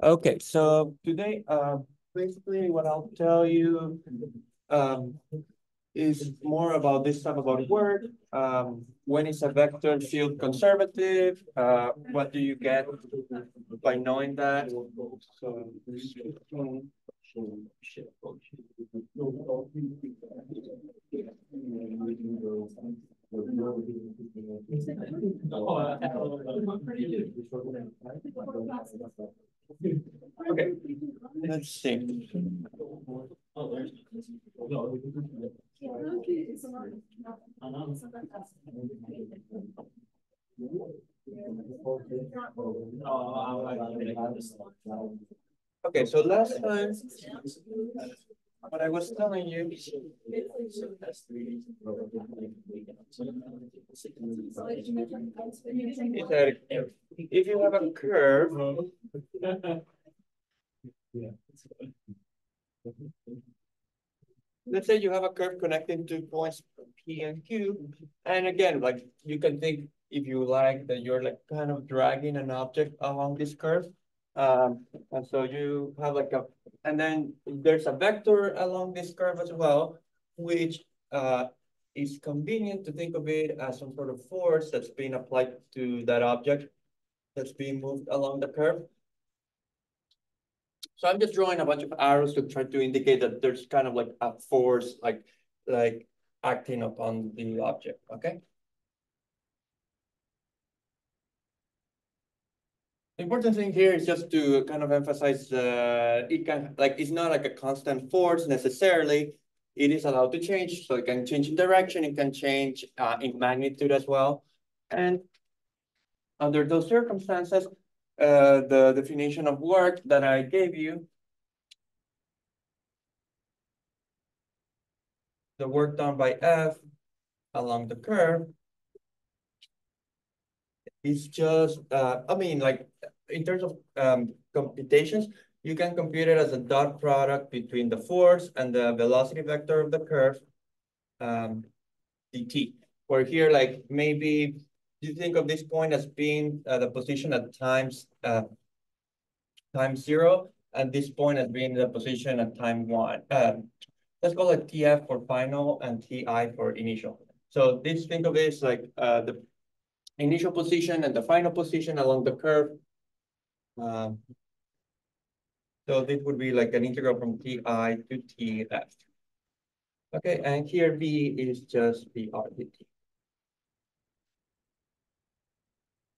Okay, so today, uh, basically what I'll tell you, um, is more about this stuff about work. Um, when is a vector field conservative? Uh, what do you get by knowing that? So, Okay, let's see. Okay, so last time, what I was telling you. If you have a curve. Let's say you have a curve connecting two points P and Q. And again, like you can think if you like that you're like kind of dragging an object along this curve. Um, and so you have like a, and then there's a vector along this curve as well, which uh, is convenient to think of it as some sort of force that's being applied to that object that's being moved along the curve. So I'm just drawing a bunch of arrows to try to indicate that there's kind of like a force, like, like acting upon the object, okay? The important thing here is just to kind of emphasize uh, it can like it's not like a constant force necessarily. It is allowed to change, so it can change in direction, it can change uh, in magnitude as well. And under those circumstances, uh, the definition of work that I gave you, the work done by F along the curve is just, uh, I mean, like in terms of um, computations, you can compute it as a dot product between the force and the velocity vector of the curve, um, dt. Where here, like maybe you think of this point as being uh, the position at times uh, time zero, and this point as being the position at time one. Um, let's call it TF for final and TI for initial. So this think of it as like uh, the initial position and the final position along the curve. Um, so this would be like an integral from Ti to Tf. Okay, and here V is just the R dt.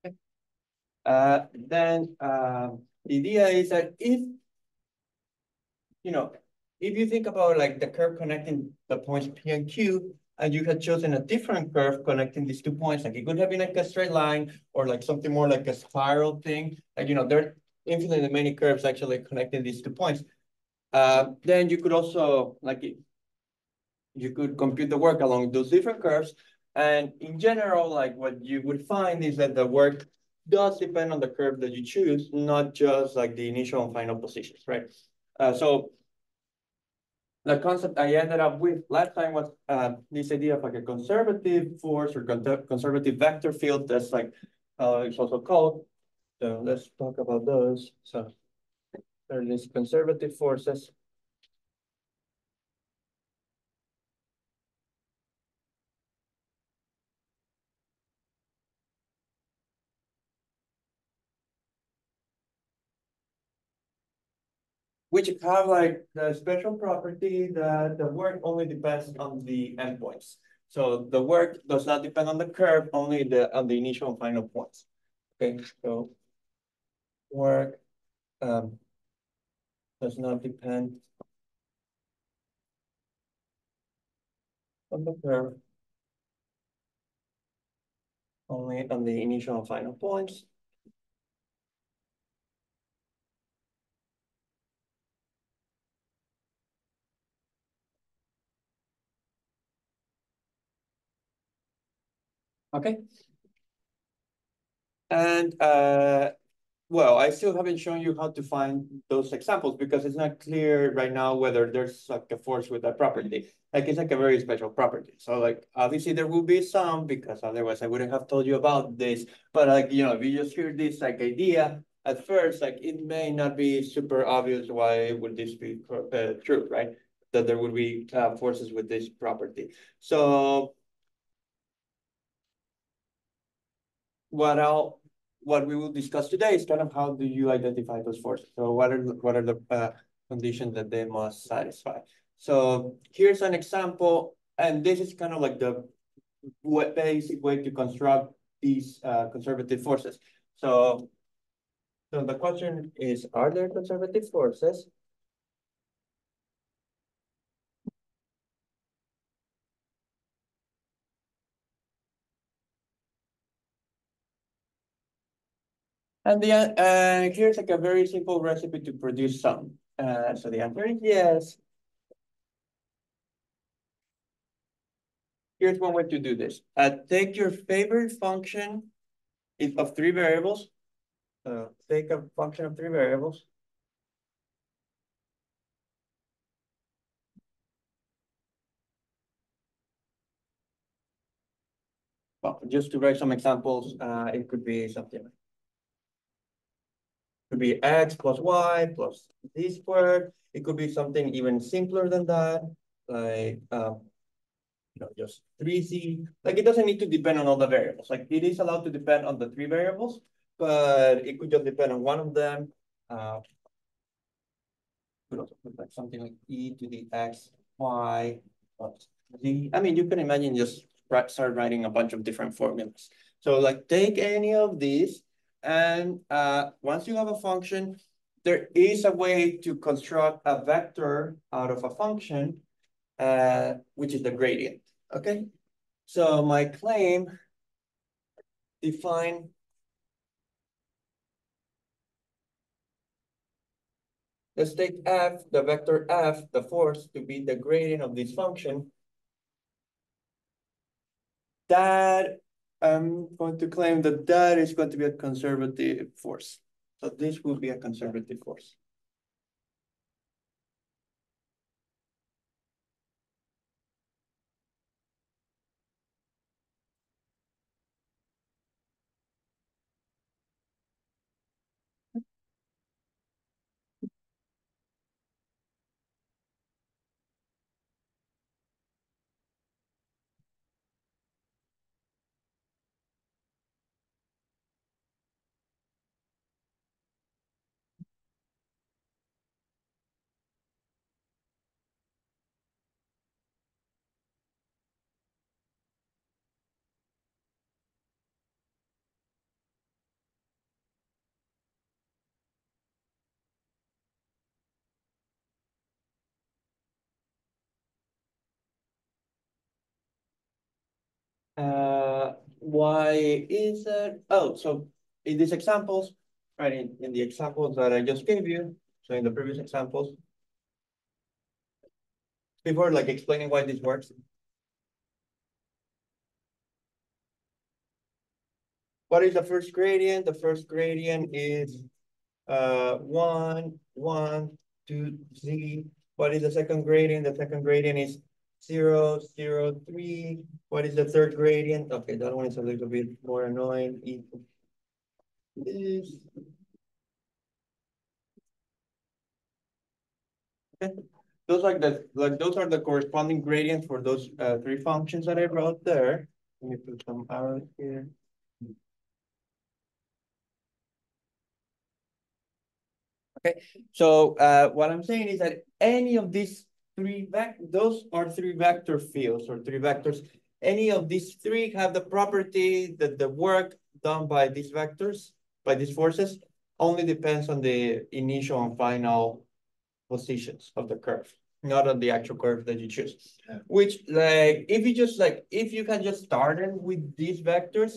Okay. Uh, then uh, the idea is that if, you know, if you think about like the curve connecting the points P and Q, and you had chosen a different curve connecting these two points, like it could have been like a straight line or like something more like a spiral thing. Like, you know, there are infinitely many curves actually connecting these two points. Uh, then you could also like, you could compute the work along those different curves. And in general, like what you would find is that the work does depend on the curve that you choose, not just like the initial and final positions, right? Uh, so the concept I ended up with last time was uh, this idea of like a conservative force or conservative vector field that's like uh, it's also called. So let's talk about those. So there are these conservative forces which have like the special property that the work only depends on the endpoints. So the work does not depend on the curve, only the on the initial and final points. Okay, so work um, does not depend on the curve, only on the initial and final points. Okay. And uh, well, I still haven't shown you how to find those examples because it's not clear right now whether there's like a force with that property. Like it's like a very special property. So like obviously there will be some because otherwise I wouldn't have told you about this. But like, you know, if you just hear this like idea at first, like it may not be super obvious why would this be uh, true, right? That there would be uh, forces with this property. So what I'll what we will discuss today is kind of how do you identify those forces? So what are what are the uh, conditions that they must satisfy? So here's an example, and this is kind of like the basic way to construct these uh, conservative forces. So, so the question is, are there conservative forces? And the uh, here's like a very simple recipe to produce some. Uh, so the answer is yes. Here's one way to do this. Uh, take your favorite function if of three variables. Uh, take a function of three variables. Well, just to write some examples, uh, it could be something like could be x plus y plus z squared. It could be something even simpler than that, like um, you know, just 3z. Like it doesn't need to depend on all the variables. Like it is allowed to depend on the three variables, but it could just depend on one of them. Uh, could also put like something like e to the x, y plus z. I mean, you can imagine just start writing a bunch of different formulas. So like take any of these and uh, once you have a function, there is a way to construct a vector out of a function, uh, which is the gradient, okay? So my claim define Let's take f, the vector f, the force, to be the gradient of this function. That I'm going to claim that that is going to be a conservative force. So this will be a conservative force. Uh, why is that? Oh, so in these examples, right, in, in the examples that I just gave you, so in the previous examples, before like explaining why this works. What is the first gradient? The first gradient is uh, one, one, two, z. What is the second gradient? The second gradient is zero, zero, three. What is the third gradient? Okay, that one is a little bit more annoying. Equal this. Okay. Those are the like those are the corresponding gradients for those uh, three functions that I wrote there. Let me put some arrows here. Okay, so uh, what I'm saying is that any of these three vectors, those are three vector fields or three vectors. Any of these three have the property that the work done by these vectors, by these forces, only depends on the initial and final positions of the curve, not on the actual curve that you choose. Which like, if you just like, if you can just start with these vectors,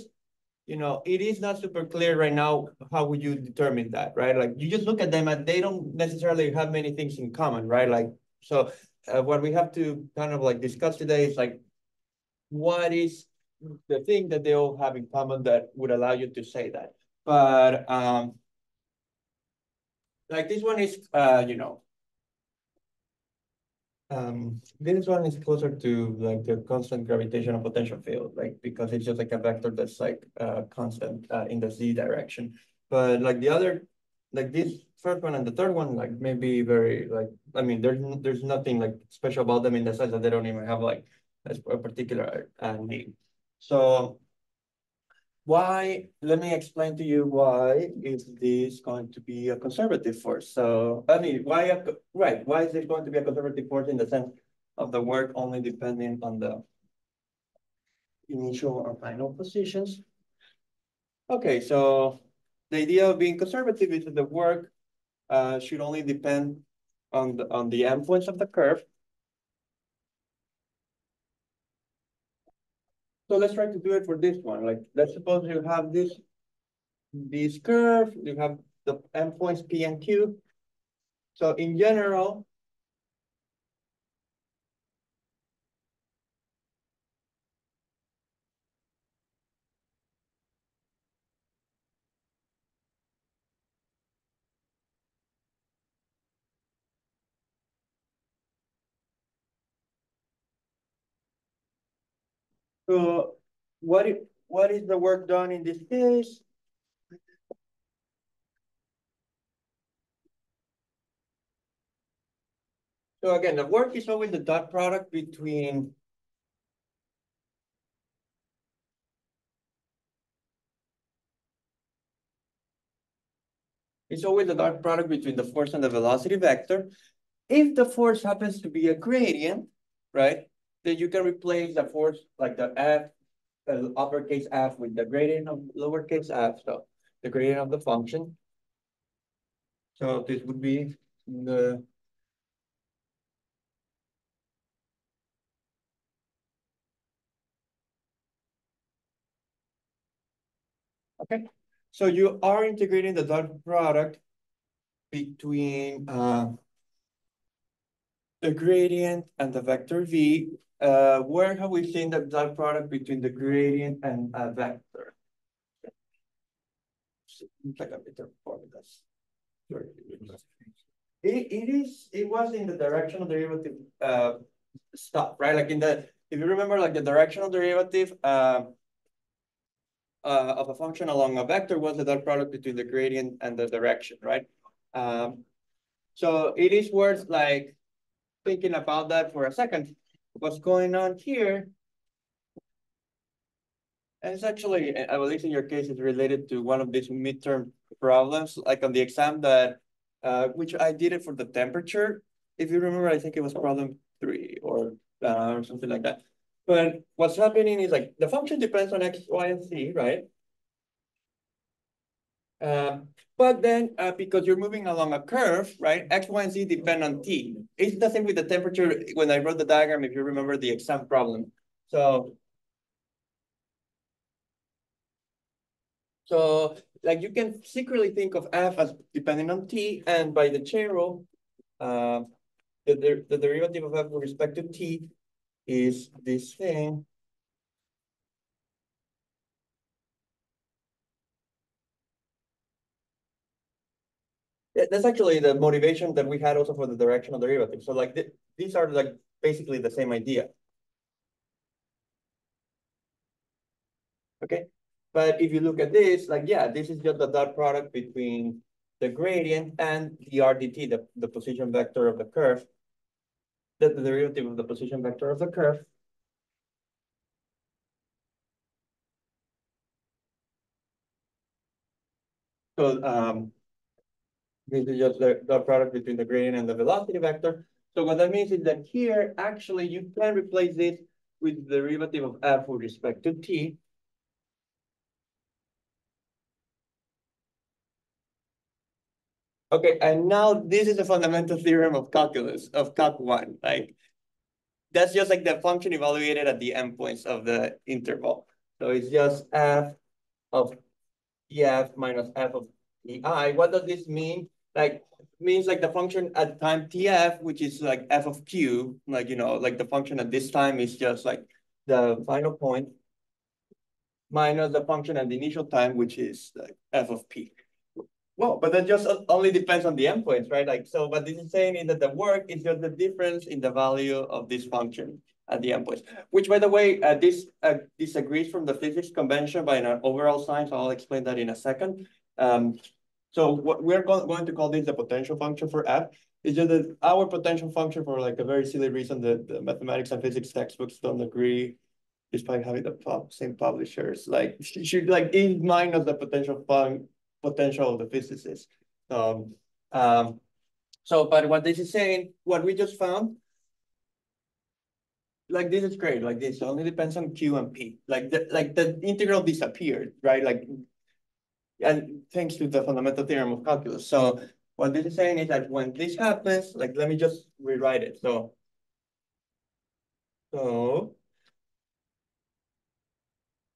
you know, it is not super clear right now, how would you determine that, right? Like you just look at them and they don't necessarily have many things in common, right? Like, so uh, what we have to kind of like discuss today is like, what is the thing that they all have in common that would allow you to say that? But um, like this one is, uh, you know, um, this one is closer to like the constant gravitational potential field, like because it's just like a vector that's like uh, constant uh, in the z direction. But like the other like this first one and the third one, like maybe very like, I mean, there's there's nothing like special about them in the sense that they don't even have like a particular uh, name. So why, let me explain to you why is this going to be a conservative force? So, I mean, why, a, right, why is it going to be a conservative force in the sense of the work only depending on the initial or final positions? Okay, so the idea of being conservative is that the work uh, should only depend on the, on the endpoints of the curve So let's try to do it for this one. Like, let's suppose you have this, this curve, you have the endpoints P and Q. So in general, So what if, what is the work done in this case? So again, the work is always the dot product between It's always the dot product between the force and the velocity vector. If the force happens to be a gradient, right? Then you can replace the force like the f, the uppercase f with the gradient of lowercase f, so the gradient of the function. So this would be the Okay, so you are integrating the dot product between uh, the gradient and the vector v where have we seen the dot product between the gradient and a vector? It's like a bit formulas. It, it is, it was in the directional derivative uh, right? Like in the, if you remember like the directional derivative uh, uh, of a function along a vector was the dot product between the gradient and the direction, right? Um, so it is worth like thinking about that for a second what's going on here. And it's actually, at least in your case, it's related to one of these midterm problems, like on the exam that, uh, which I did it for the temperature. If you remember, I think it was problem three or, uh, or something like that. But what's happening is like the function depends on x, y, and z, right? Um, but then uh, because you're moving along a curve, right? X, Y, and Z depend on T. It's the same with the temperature when I wrote the diagram, if you remember the exam problem. So, so like you can secretly think of F as depending on T and by the chain rule, uh, the, the derivative of F with respect to T is this thing that's actually the motivation that we had also for the directional derivative. So like th these are like basically the same idea. Okay, but if you look at this, like, yeah, this is just the dot product between the gradient and the RDT, the, the position vector of the curve, the, the derivative of the position vector of the curve. So um, this is just the, the product between the gradient and the velocity vector. So what that means is that here, actually, you can replace this with the derivative of f with respect to t. Okay, and now this is a fundamental theorem of calculus, of calc one. Like, that's just like the function evaluated at the endpoints of the interval. So it's just f of ef minus f of ei. What does this mean? Like means like the function at time tf, which is like f of q, like, you know, like the function at this time is just like the final point minus the function at the initial time, which is like f of p. Well, but that just only depends on the endpoints, right? Like, so what this is saying is that the work is just the difference in the value of this function at the endpoints, which by the way, uh, this uh, disagrees from the physics convention by an overall sign, so I'll explain that in a second. Um, So what we're go- going to call this the potential function for F. It's just that our potential function for like a very silly reason that the mathematics and physics textbooks don't agree. Despite having the pub, same publishers, like should like E minus the potential fun, potential of the physicist. Um, um, so, but what this is saying, what we just found. Like this is great, like this only depends on Q and P, like the, like the integral disappeared, right? Like. And thanks to the fundamental theorem of calculus, so what this is saying is that when this happens, like, let me just rewrite it, so. So.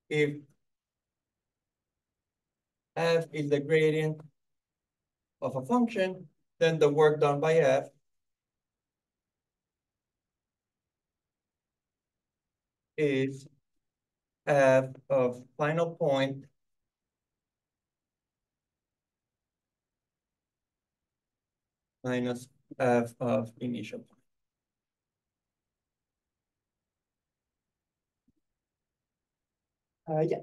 If. F is the gradient. Of a function, then the work done by F. Is. F of final point. Minus F of initial. point. Uh, yeah.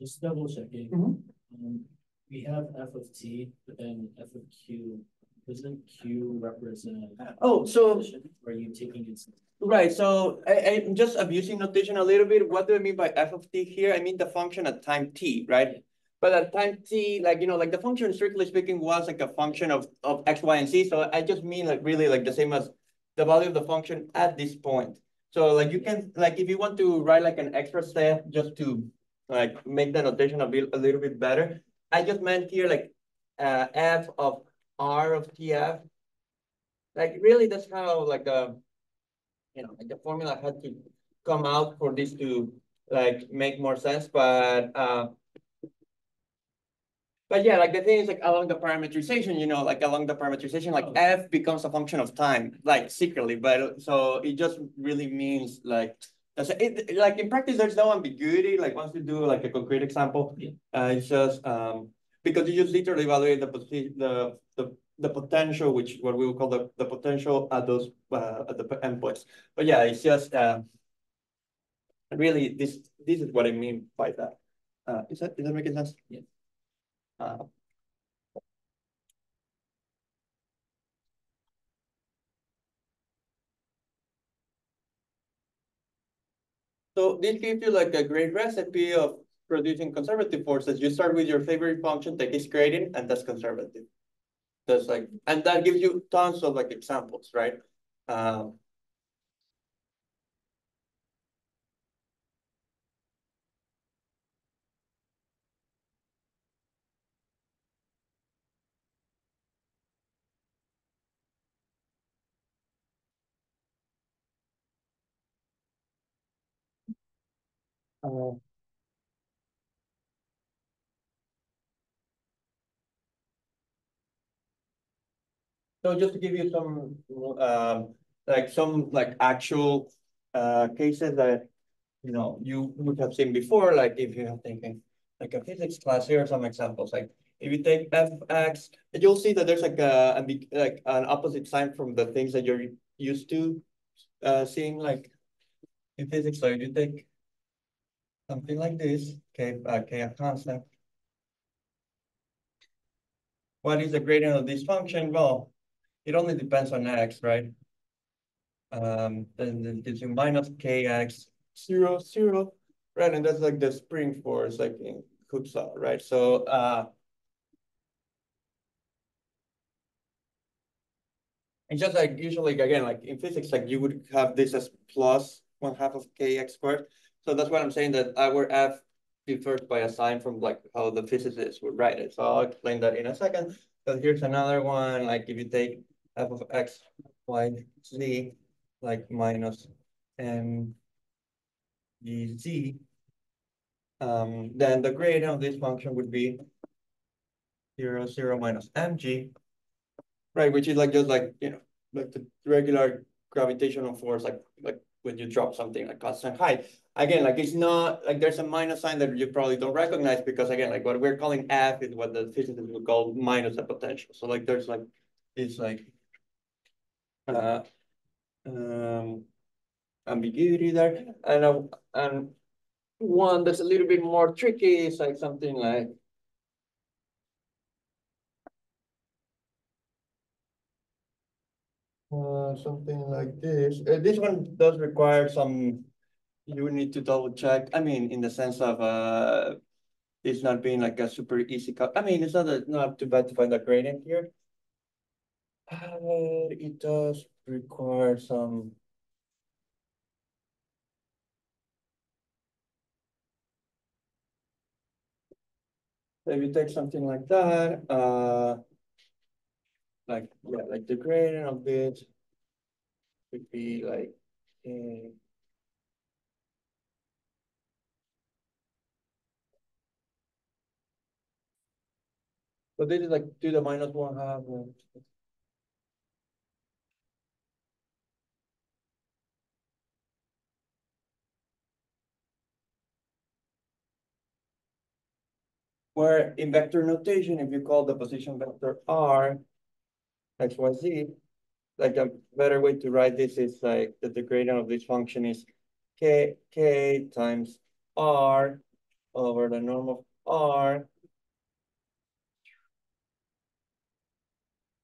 Just double checking. Mhm. Um, we have f of t, but then f of q, doesn't q represent? Oh, so- Are you taking it? Right, so I, I'm just abusing notation a little bit. What do I mean by f of t here? I mean the function at time t, right? But at time t, like, you know, like the function strictly speaking was like a function of, of x, y, and z. So I just mean like really like the same as the value of the function at this point. So like you can, like if you want to write like an extra step just to like make the notation a bit, a little bit better. I just meant here like uh, f of r of tf. Like really that's how like uh you know, like the formula had to come out for this to like make more sense, but uh. But yeah, like the thing is like along the parameterization, you know, like along the parameterization, like Oh. f becomes a function of time, like secretly, but so it just really means like. That's it, like in practice, there's no ambiguity, like once you do like a concrete example, Yeah. uh, it's just um. Because you just literally evaluate the the the the potential, which what we would call the the potential at those uh at the endpoints. But yeah, it's just uh. Really, this this is what I mean by that. Uh, is that is that making sense? Yeah. Uh. So this gives you like a great recipe of producing conservative forces. You start with your favorite function, take its gradient, and that's conservative. That's like, and that gives you tons of like examples, right? Um. Uh, So just to give you some, um, like some like actual, uh, cases that, you know, you would have seen before, like if you have taken like a physics class, here are some examples, like if you take f of x, you'll see that there's like a, a like an opposite sign from the things that you're used to, uh, seeing like in physics, so if you take something like this, k, uh, constant. What is the gradient of this function? Well, it only depends on x, right? Um, then it gives you minus kx zero, zero, right? And that's like the spring force, like in law, right? So, uh. and just like usually, again, like in physics, like you would have this as plus one half of kx squared. So that's what I'm saying that our f differs by a sign from like how the physicists would write it. So I'll explain that in a second. But here's another one, like if you take f of x, y, z, like minus m g z. Um, then the gradient of this function would be zero, zero minus mg. Right, which is like just like, you know, like the regular gravitational force, like like when you drop something like constant height. Again, like it's not like there's a minus sign that you probably don't recognize because again, like what we're calling F is what the physicists would call minus the potential. So like there's like it's like uh um ambiguity there. And uh, and one that's a little bit more tricky is like something like Uh, something like this, uh, this one does require some, you need to double check, I mean, in the sense of, uh. It's not being like a super easy cut, I mean, it's not, a- not too bad to find a gradient here. Uh, it does require some. So If you take something like that, uh. Like, yeah, like the gradient of this. Would be like, eh, So this is like to the minus one half. uh, Where in vector notation, if you call the position vector R. X, Y, Z. Like a better way to write this is like that the gradient of this function is K, K times R. Over the norm of R.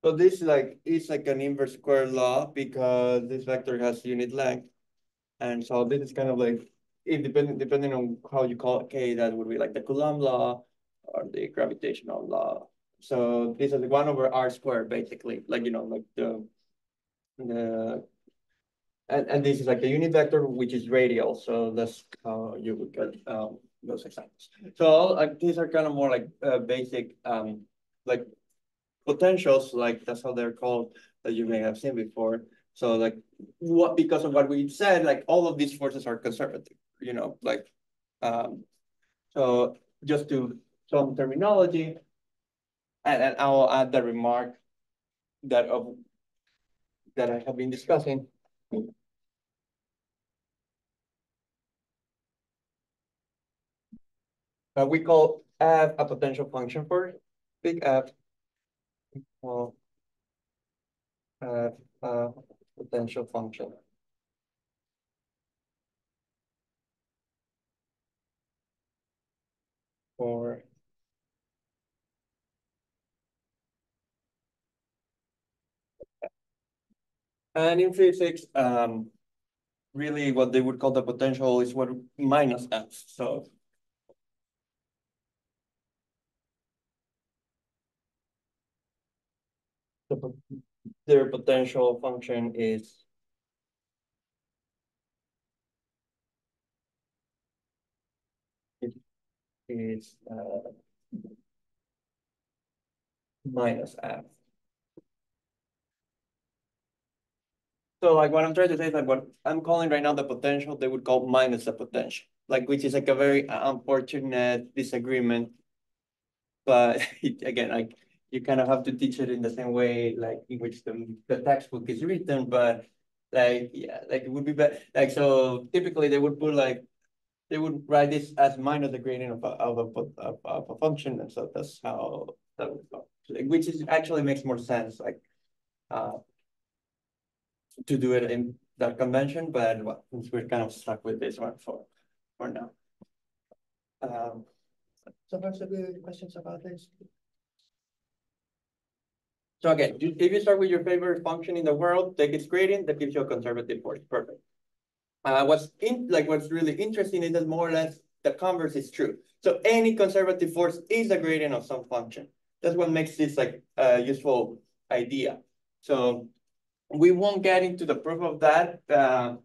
So this like is like an inverse square law because this vector has unit length. And so this is kind of like, it depending depending on how you call it K, that would be like the Coulomb law or the gravitational law. So this is one over R squared, basically, like, you know, like the the and and this is like the unit vector, which is radial, so that's how you would get um those examples. So like these are kind of more like uh basic um like potentials, like that's how they're called, that you may have seen before. So like what because of what we said, like all of these forces are conservative, you know, like um so just to some terminology. And and I'll add the remark that of that I have been discussing. We call f a potential function for big F. Well, f a potential function. For And in physics, um, really what they would call the potential is what minus f, so. The Their potential function is. Is, uh. Minus f. So like what I'm trying to say is like what I'm calling right now the potential, they would call minus the potential, like which is like a very unfortunate disagreement. But again, like you kind of have to teach it in the same way, like in which the the textbook is written, but like yeah, like it would be better. Like so typically they would put like they would write this as minus the gradient of a of a of, of a function, and so that's how that would go. Like, which is actually makes more sense, like uh to do it in that convention, but well, since we're kind of stuck with this one for, for now. Um, so there's any questions about this? So again, if you start with your favorite function in the world, take its gradient, that gives you a conservative force, perfect. Uh, what's in, like, what's really interesting is that more or less the converse is true. So any conservative force is a gradient of some function. That's what makes this like a useful idea. So we won't get into the proof of that, uh,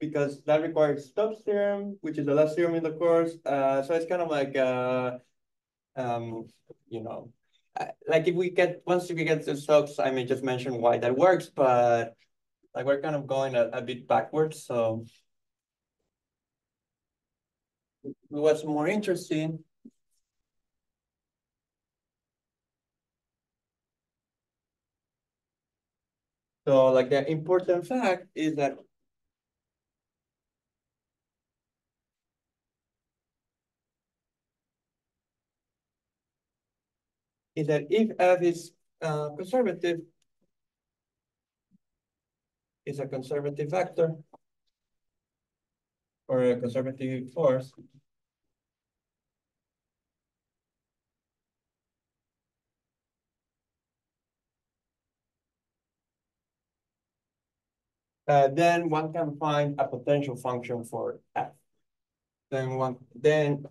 because that requires Stokes theorem, which is the last theorem in the course. Uh, so it's kind of like, uh, um, you know, uh, like if we get, once we get to Stokes, I may just mention why that works, but like we're kind of going a, a bit backwards, so. What's more interesting So like the important fact is that is that if F is uh, conservative, is a conservative vector or a conservative force, uh, then one can find a potential function for f. Then one, then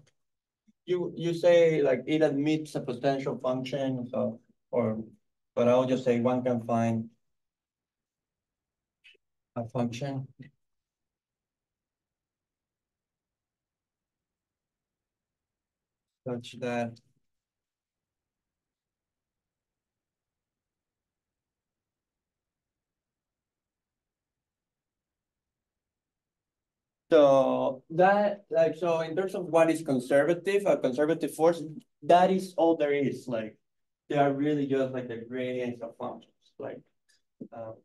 you, you say like it admits a potential function, so, or, but I'll just say one can find a function. Such that So that, like, so in terms of what is conservative, a conservative force, that is all there is, like, they are really just like the gradients of functions, like, um,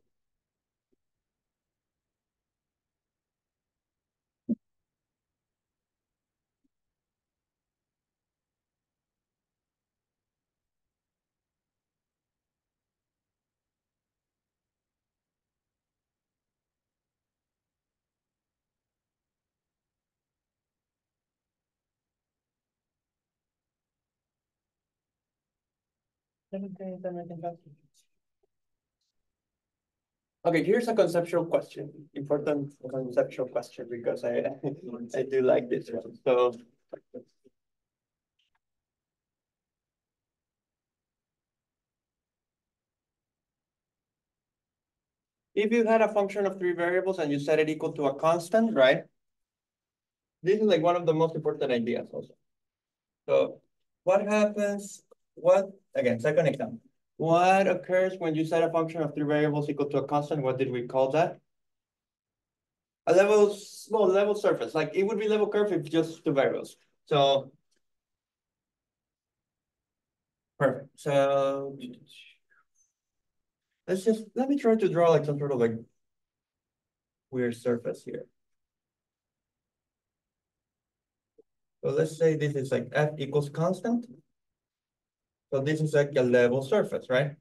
Okay, here's a conceptual question, important conceptual question, because I, I do like this one, so. If you had a function of three variables and you set it equal to a constant, right? This is like one of the most important ideas also. So what happens, what, again, second example. What occurs when you set a function of three variables equal to a constant? What did we call that? A level, small level surface, like it would be level curve if just two variables. So. Perfect, so. Let's just, let me try to draw like some sort of like weird surface here. So let's say this is like f equals constant. So this is like a level surface, right?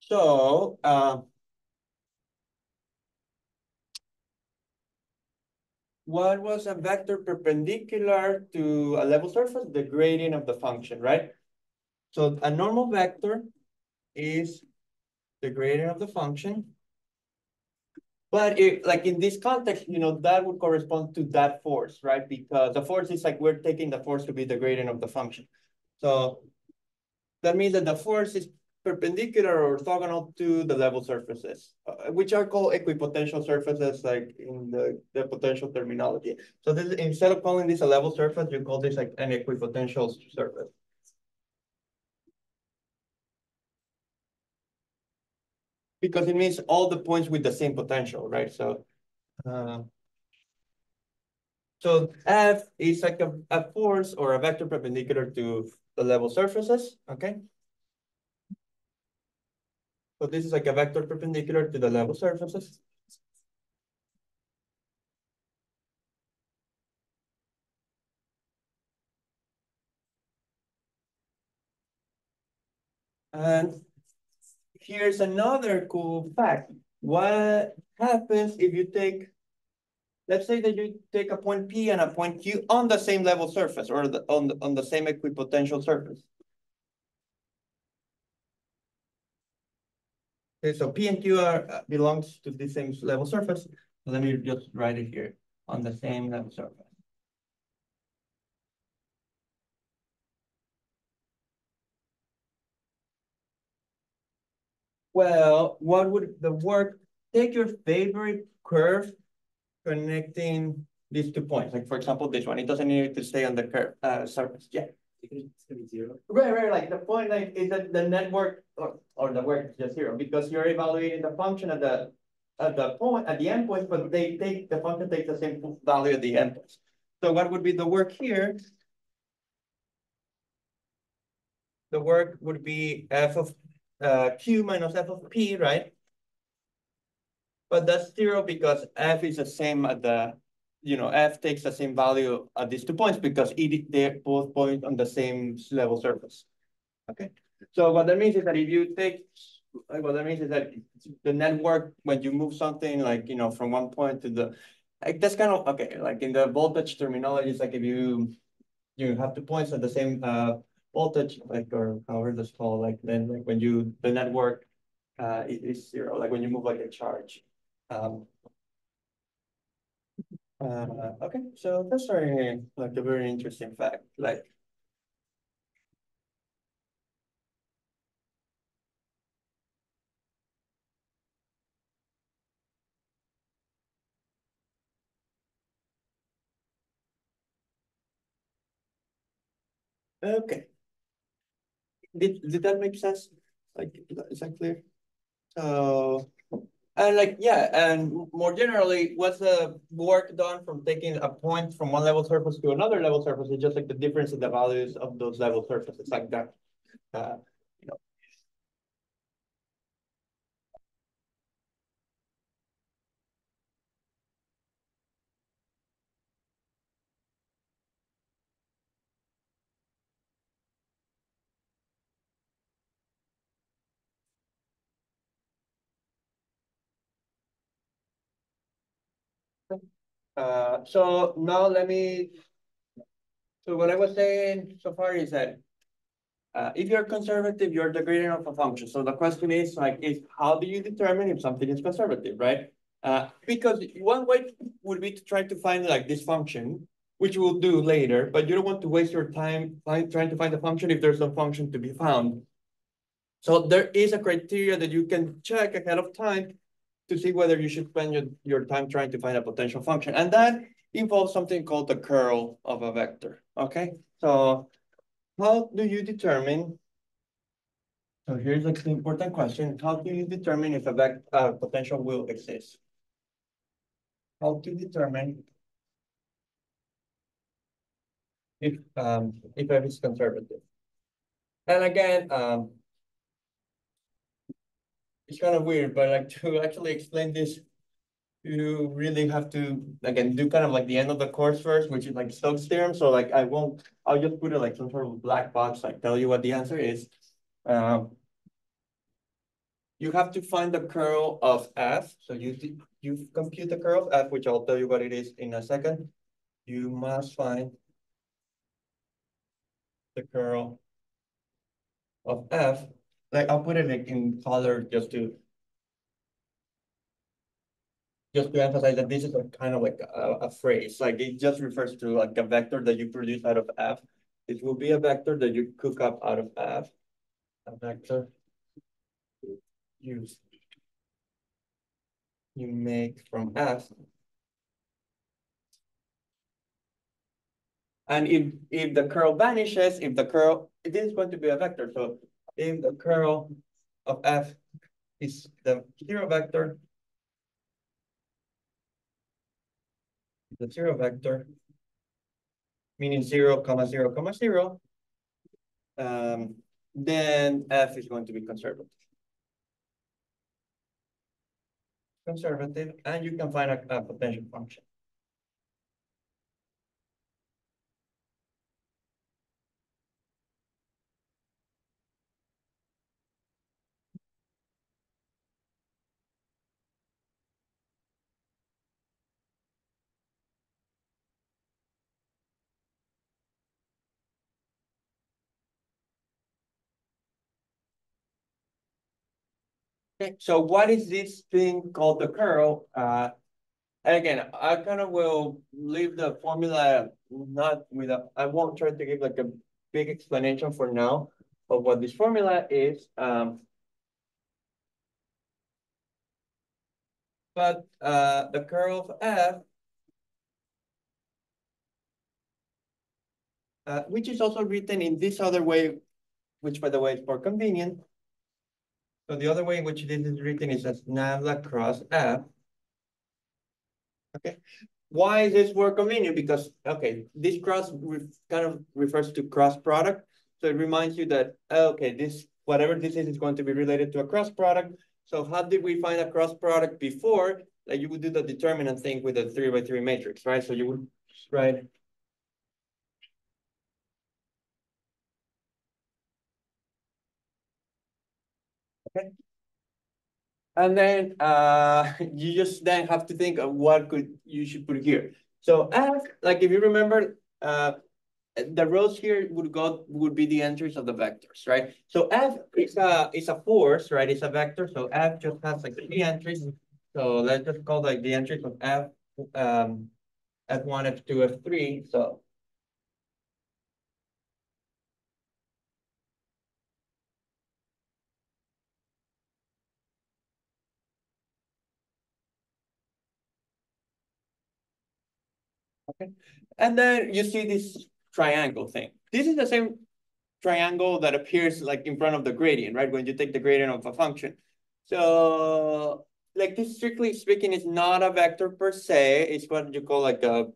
So, uh, what was a vector perpendicular to a level surface? The gradient of the function, right? So a normal vector is the gradient of the function. But if, like in this context, you know, that would correspond to that force, right? Because the force is like we're taking the force to be the gradient of the function. So that means that the force is perpendicular or orthogonal to the level surfaces, uh, which are called equipotential surfaces, like in the, the potential terminology. So this, instead of calling this a level surface, you call this like an equipotential surface. Because it means all the points with the same potential, right? So, uh, so F is like a, a force or a vector perpendicular to the level surfaces, okay? So this is like a vector perpendicular to the level surfaces. And here's another cool fact. What happens if you take, let's say that you take a point P and a point Q on the same level surface or the, on, the, on the same equipotential surface. Okay, so P and Q are uh, belongs to the same level surface. Let me just write it here on the same level surface. Well, what would the work, take your favorite curve connecting these two points. Like for example, this one, it doesn't need to stay on the curve uh, surface. Yeah. It's gonna be zero. Right, right, like the point like is that the network or, or the work is just zero because you're evaluating the function at the at the point at the endpoint, but they take the function takes the same value at the endpoints. So what would be the work here? The work would be f of uh, q minus f of p, right? But that's zero because f is the same at the, you know, f takes the same value at these two points because it, they both point on the same level surface. Okay, so what that means is that if you take, what that means is that the network, when you move something like, you know, from one point to the, like that's kind of, okay, like in the voltage terminology, it's like if you, you have two points at the same uh, voltage, like, or however that's called, like, then, like, when you, the network, uh, is zero, like, when you move like a charge. Um. Uh, okay, so that's very, like, a very interesting fact, like. Okay. Did, did that make sense? Like, is that clear? So, and like, yeah, and more generally, what's the work done from taking a point from one level surface to another level surface? It's just like the difference in the values of those level surfaces, like that. Uh, you know. Uh, so now let me, so what I was saying so far is that uh, if you're conservative, you're the gradient of a function. So the question is like, is how do you determine if something is conservative, right? Uh, because one way would be to try to find like this function, which we'll do later, but you don't want to waste your time trying to find a function if there's no function to be found. So there is a criteria that you can check ahead of time to see whether you should spend your, your time trying to find a potential function. And that involves something called the curl of a vector, okay? So how do you determine, so here's the important question, how do you determine if a vector uh, potential will exist? How to determine if um if f is conservative. And again, um, it's kind of weird, but like to actually explain this, you really have to, again, do kind of like the end of the course first, which is like Stokes theorem. So like I won't, I'll just put it like some sort of black box, like tell you what the answer is. Um, you have to find the curl of f. So you you compute the curl of f, which I'll tell you what it is in a second. You must find the curl of f like I'll put it like in color just to just to emphasize that this is a kind of like a, a phrase, like it just refers to like a vector that you produce out of F. It will be a vector that you cook up out of F. A vector you, you make from F. And if if the curl vanishes, if the curl, it is going to be a vector. So if the curl of f is the zero vector, the zero vector, meaning zero comma zero comma zero, um, then f is going to be conservative. Conservative, and you can find a, a potential function. So what is this thing called the curl? Uh, and again, I kind of will leave the formula not with a, I won't try to give like a big explanation for now of what this formula is. Um, but uh, the curl of f, uh, which is also written in this other way, which by the way is more convenient, so the other way in which this is written is as nabla cross f. Okay. Why is this more convenient? Because, okay, this cross kind of refers to cross product. So it reminds you that, oh, okay, this, whatever this is, is going to be related to a cross product. So how did we find a cross product before? Like you would do the determinant thing with a three by three matrix, right? So you would write Okay. And then uh, you just then have to think of what could you should put here. So F, like if you remember, uh, the rows here would go, would be the entries of the vectors, right? So F is a, is a force, right? It's a vector, so F just has like three entries. So let's just call like the entries of F, um, F1, F2, F3, so. Okay, and then you see this triangle thing. This is the same triangle that appears like in front of the gradient, right? When you take the gradient of a function. So like this strictly speaking is not a vector per se. It's what you call like a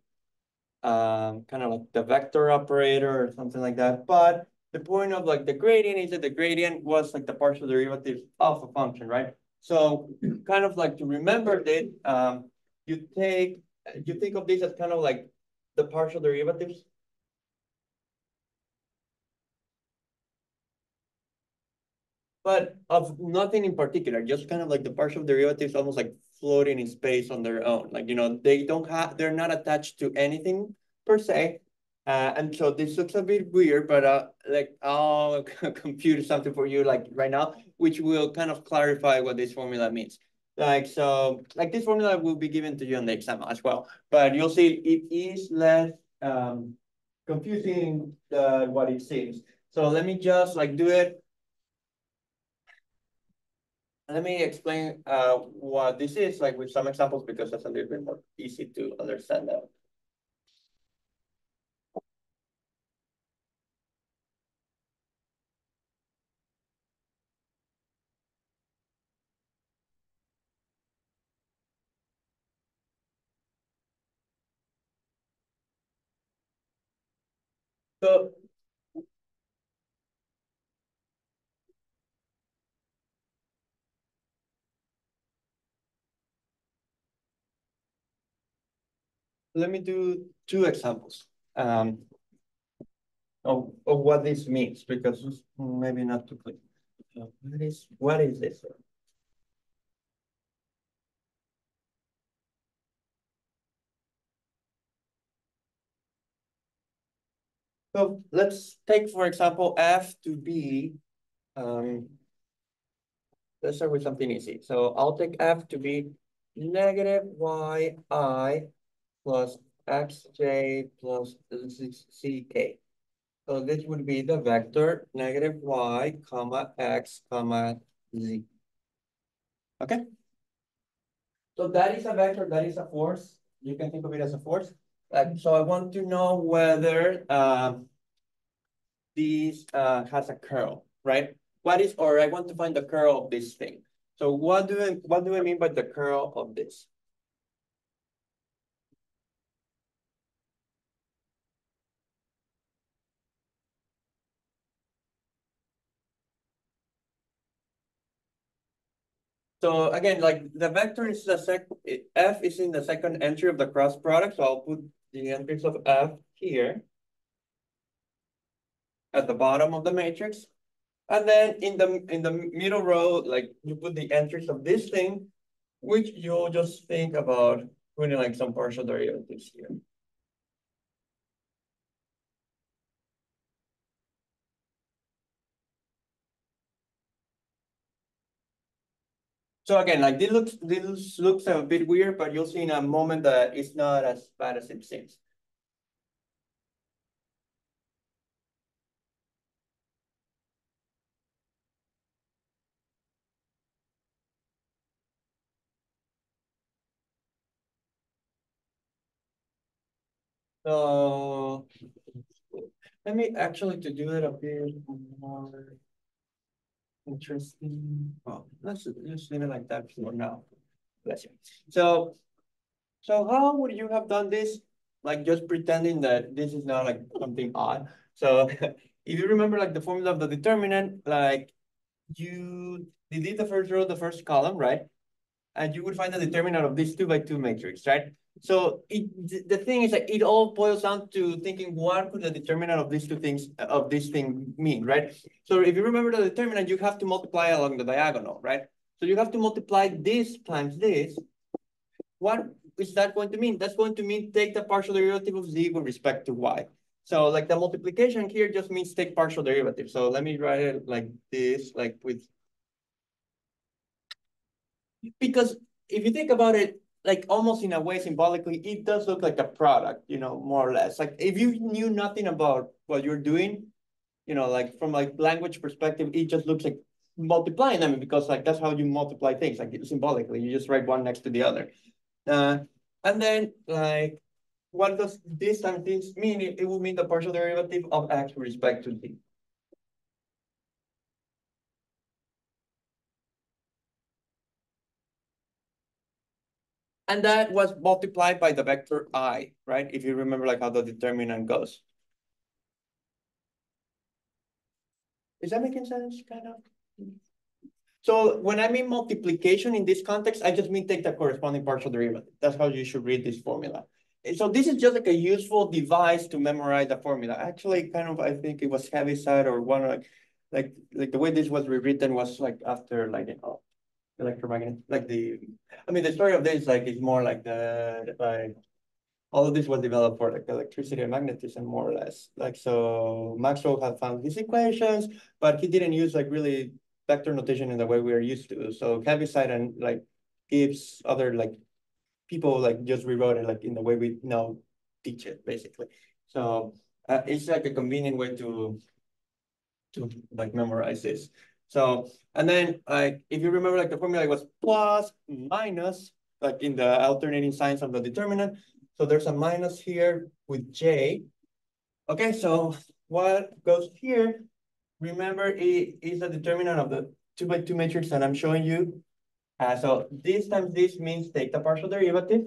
um kind of like the vector operator or something like that. But the point of like the gradient is that the gradient was like the partial derivative of a function, right? So kind of like to remember that um you take you think of this as kind of like the partial derivatives but of nothing in particular, just kind of like the partial derivatives almost like floating in space on their own. Like, you know, they don't have, they're not attached to anything per se. Uh, and so this looks a bit weird, but uh, like I'll compute something for you like right now, which will kind of clarify what this formula means. Like, so like this formula will be given to you on the exam as well, but you'll see it is less um, confusing than what it seems. So let me just like do it let me explain uh, what this is, like with some examples, because that's a little bit more easy to understand now. So let me do two examples um, of, of what this means, because maybe not too clear. What is, what is this? So let's take, for example, F to be, um, let's start with something easy. So I'll take F to be negative yi plus xj plus ck. So this would be the vector negative y comma x comma z. Okay? So that is a vector, that is a force. You can think of it as a force. Uh, so I want to know whether um, this uh, has a curl, right? What is, or I want to find the curl of this thing. So what do I, what do I mean by the curl of this? So again, like the vector is the sec f is in the second entry of the cross product. So I'll put the entries of f here at the bottom of the matrix. And then in the in the middle row, like you put the entries of this thing, which you'll just think about putting like some partial derivatives here. So again, like this looks this looks a bit weird, but you'll see in a moment that it's not as bad as it seems. So let me actually to do it a bit more interesting. Well, let's just leave it like that for now. Bless you. So, so how would you have done this? Like just pretending that this is not like something odd. So if you remember like the formula of the determinant, like you delete the first row, the first column, right? And you would find the determinant of this two by two matrix, right? So it, the thing is that it all boils down to thinking what could the determinant of these two things of this thing mean, right? So if you remember the determinant, you have to multiply along the diagonal, right? So you have to multiply this times this. What is that going to mean? That's going to mean take the partial derivative of z with respect to y. So like the multiplication here just means take partial derivative. So let me write it like this, like with. Because if you think about it, like almost in a way symbolically, it does look like a product, you know, more or less. Like if you knew nothing about what you're doing, you know, like from like language perspective, it just looks like multiplying them because like that's how you multiply things, like symbolically, you just write one next to the other. Uh, and then like, what does this times this mean? It, it will mean the partial derivative of x with respect to z. And that was multiplied by the vector i, right? If you remember like how the determinant goes. Is that making sense, kind of? So when I mean multiplication in this context, I just mean take the corresponding partial derivative. That's how you should read this formula. So this is just like a useful device to memorize the formula. Actually, kind of, I think it was Heaviside or one like, like, like the way this was rewritten was like after like, know, electromagnetic, like the, I mean, the story of this like is more like the, like, all of this was developed for like electricity and magnetism more or less. Like, so Maxwell had found these equations, but he didn't use like really vector notation in the way we are used to. So Heaviside and like Gibbs, other like people like just rewrote it like in the way we now teach it basically. So uh, it's like a convenient way to to like memorize this. So and then like if you remember like the formula was plus minus like in the alternating signs of the determinant. So there's a minus here with J. Okay, so what goes here, remember it is the determinant of the two by two matrix that I'm showing you. Uh, so this times this means take the partial derivative.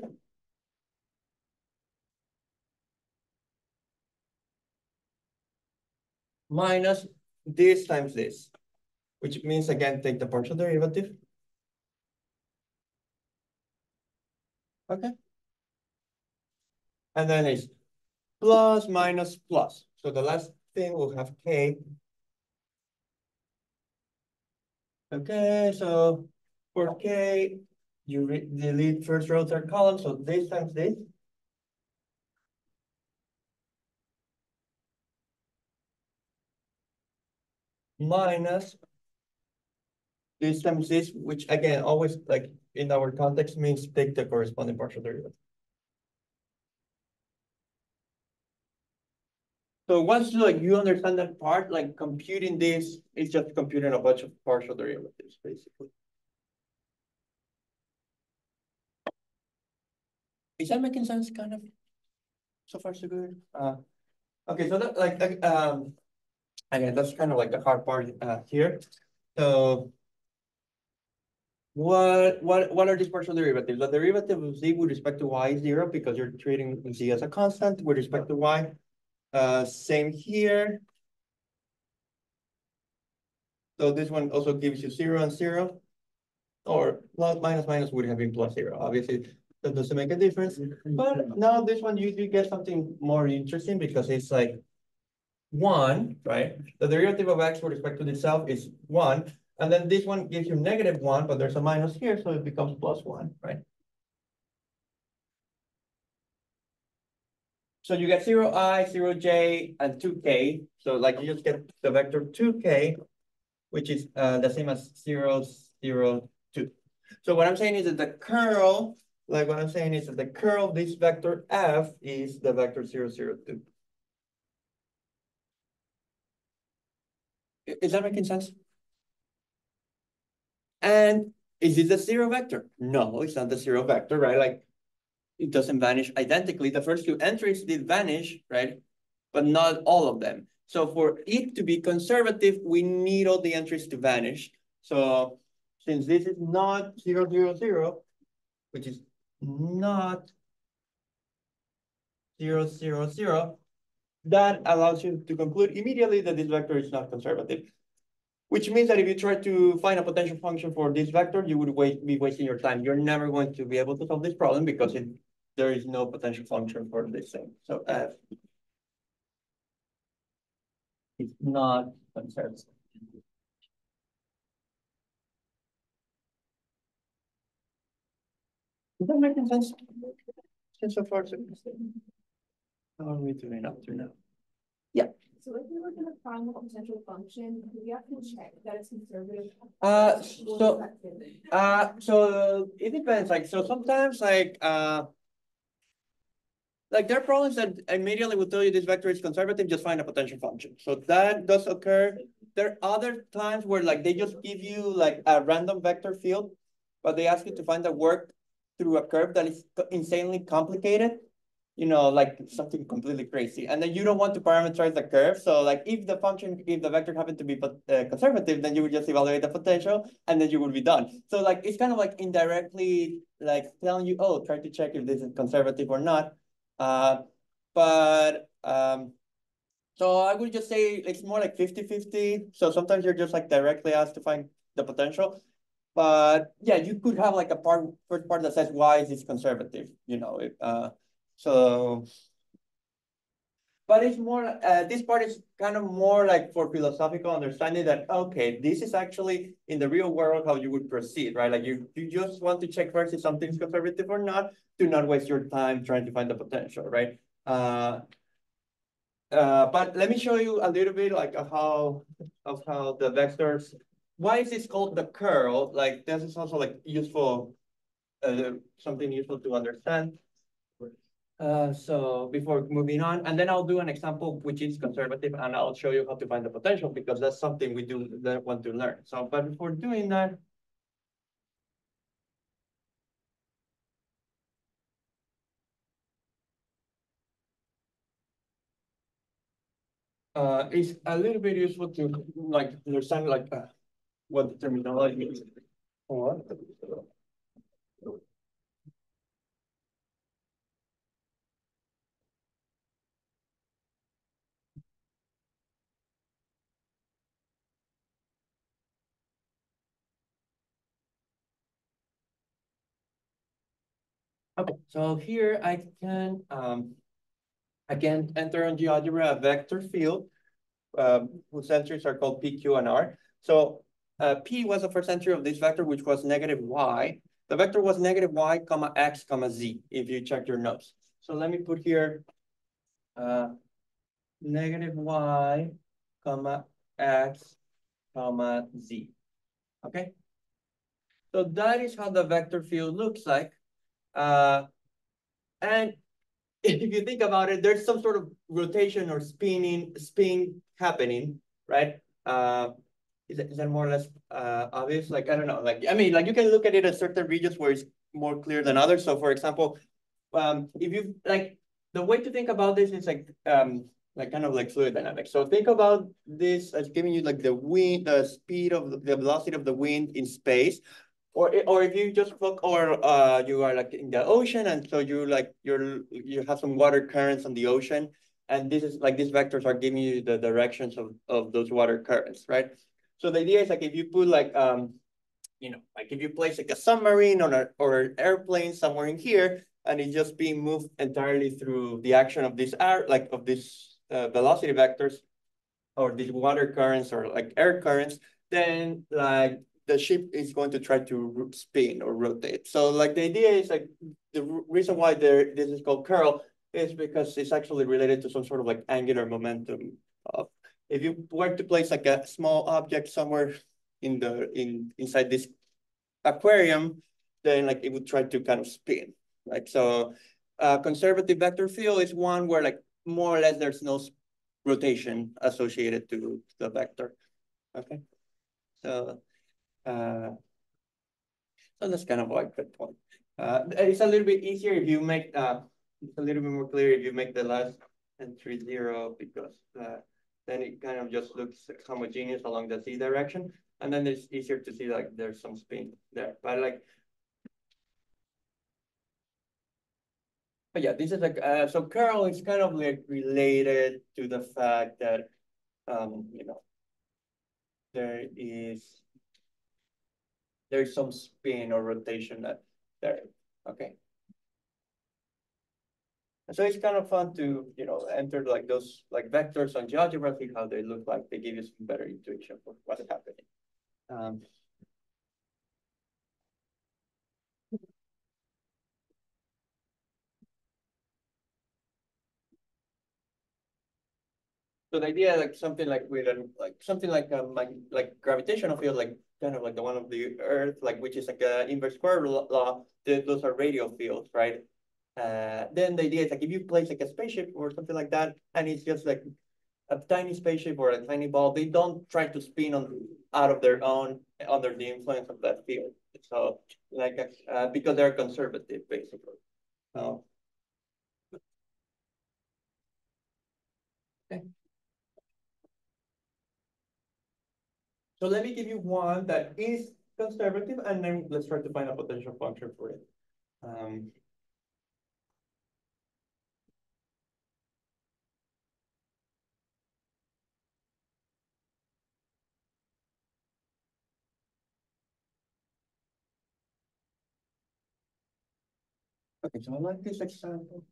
Minus this times this, which means again, take the partial derivative. Okay. And then it's plus minus plus. So the last thing we'll have K. Okay, so for K, you delete first row, third column. So this times this. Minus this times this, which again, always like in our context means take the corresponding partial derivative. So once like you understand that part, like computing this is just computing a bunch of partial derivatives, basically. Is that making sense, kind of? So far, so good. Uh, okay, so that like um, again, that's kind of like the hard part uh, here. So what what what are these partial derivatives? The derivative of z with respect to y is zero because you're treating z as a constant with respect to y. Uh, same here. So this one also gives you zero and zero, or plus minus minus would have been plus zero. Obviously, that doesn't make a difference. But now this one you do get something more interesting because it's like one, right? The derivative of x with respect to itself is one, and then this one gives you negative one, but there's a minus here, so it becomes plus one, right? So you get zero i, zero j, and two k. So like you just get the vector two k, which is uh, the same as zero, zero, two. So what I'm saying is that the curl, like what I'm saying is that the curl of this vector f is the vector zero, zero, two. Is that making sense? And is this a zero vector? No, it's not the zero vector, right? Like it doesn't vanish identically. The first two entries did vanish, right? But not all of them. So for it to be conservative, we need all the entries to vanish. So since this is not zero, zero, zero, which is not zero, zero, zero, that allows you to conclude immediately that this vector is not conservative. Which means that if you try to find a potential function for this vector, you would wait, be wasting your time. You're never going to be able to solve this problem because it there is no potential function for this thing. So uh, f is not conservative. Does that make sense? So far, so. How are we doing up to now? So if we were gonna find the potential function, we have to check that it's conservative. Uh, so-. Uh, so it depends, like, so sometimes like, uh. Like there are problems that immediately will tell you this vector is conservative, just find a potential function. So that does occur. There are other times where like they just give you like a random vector field. But they ask you to find a work through a curve that is insanely complicated. You know, like something completely crazy, and then you don't want to parameterize the curve, so like if the function, if the vector happened to be uh, conservative, then you would just evaluate the potential, and then you would be done. So like, it's kind of like indirectly like telling you, oh, try to check if this is conservative or not. Uh, but, um, so I would just say it's more like 50-50. So sometimes you're just like directly asked to find the potential. But yeah, you could have like a part, first part that says why is this conservative, you know, if, uh, so. But it's more, uh, this part is kind of more like for philosophical understanding that, okay, this is actually in the real world how you would proceed, right? Like you, you just want to check first if something's conservative or not, Do not waste your time trying to find the potential, right? Uh, uh, but let me show you a little bit like of how, of how the vectors, why is this called the curl? Like this is also like useful, uh, something useful to understand. Uh, so before moving on, and then I'll do an example which is conservative, and I'll show you how to find the potential because that's something we do that want to learn. So, but before doing that. Uh, it's a little bit useful to like understand like uh, what the terminology is. Or Okay, so here I can, um, can enter on GeoGebra a vector field, um, whose entries are called P, Q, and R. So, uh, P was the first entry of this vector, which was negative Y. The vector was negative Y, comma, X, comma, Z, if you check your notes. So let me put here, uh, negative Y, comma, X, comma, Z. Okay? So that is how the vector field looks like. Uh, and if you think about it, there's some sort of rotation or spinning, spin happening, right? Uh, is that, is that more or less uh, obvious? Like, I don't know, like, I mean, like you can look at it at certain regions where it's more clear than others. So for example, um, if you like, the way to think about this is like, um, like kind of like fluid dynamics. So think about this as giving you like the wind, the speed of the, the velocity of the wind in space. Or, or if you just look, or uh, you are like in the ocean, and so you like you're you have some water currents on the ocean, and this is like these vectors are giving you the directions of of those water currents, right? So the idea is like if you put like um, you know, like if you place like a submarine on a or an airplane somewhere in here, and it's just being moved entirely through the action of this air, like of these uh, velocity vectors, or these water currents or like air currents, then like the ship is going to try to spin or rotate. So like the idea is like the reason why there this is called curl is because it's actually related to some sort of like angular momentum. Of, if you were to place like a small object somewhere in the in inside this aquarium, then like it would try to kind of spin. Like so, uh, conservative vector field is one where like more or less there's no rotation associated to the vector. Okay, so uh, so that's kind of like good point. Uh, it's a little bit easier if you make, uh, it's a little bit more clear if you make the last entry zero because uh, then it kind of just looks homogeneous along the z direction. And then it's easier to see like there's some spin there. But like, but yeah, this is like, uh, so curl is kind of like related to the fact that, um, you know, there is there's some spin or rotation that there. Okay. so it's kind of fun to, you know, enter like those like vectors on GeoGebra, see how they look like. They give you some better intuition for what's happening. Um, So the idea like something like with a, like something like a like like gravitational field, like kind of like the one of the Earth, like which is like a inverse square law, those are radio fields, right? Uh, then the idea is like if you place like a spaceship or something like that, and it's just like a tiny spaceship or a tiny ball, they don't try to spin on out of their own under the influence of that field. So like uh, because they're conservative, basically. So. Okay. So let me give you one that is conservative and then let's try to find a potential function for it. Um, Okay, so I like this example.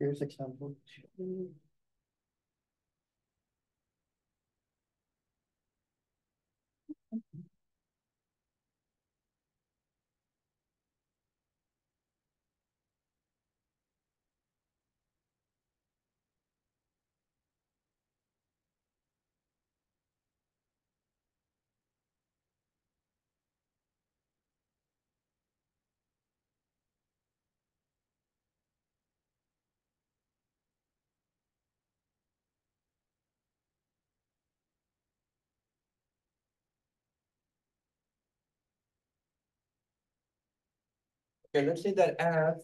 Here's example two. Okay, let's say that F